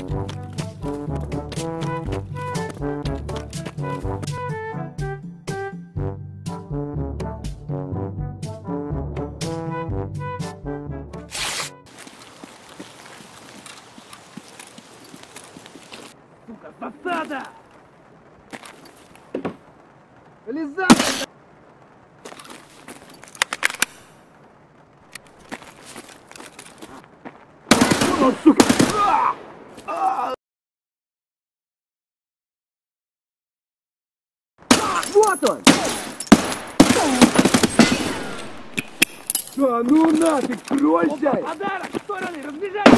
Сука, засада! Лиза! О, сука! Вот он! Да ну нафиг, кройся! Подарок! В стороны, разбежать!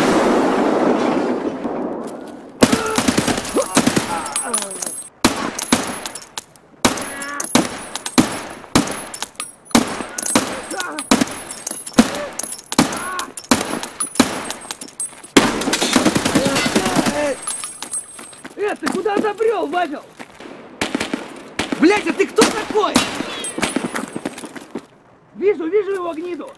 Э, ты куда забрел, Вавел? Блять, а ты кто такой? Вижу, вижу его гниду.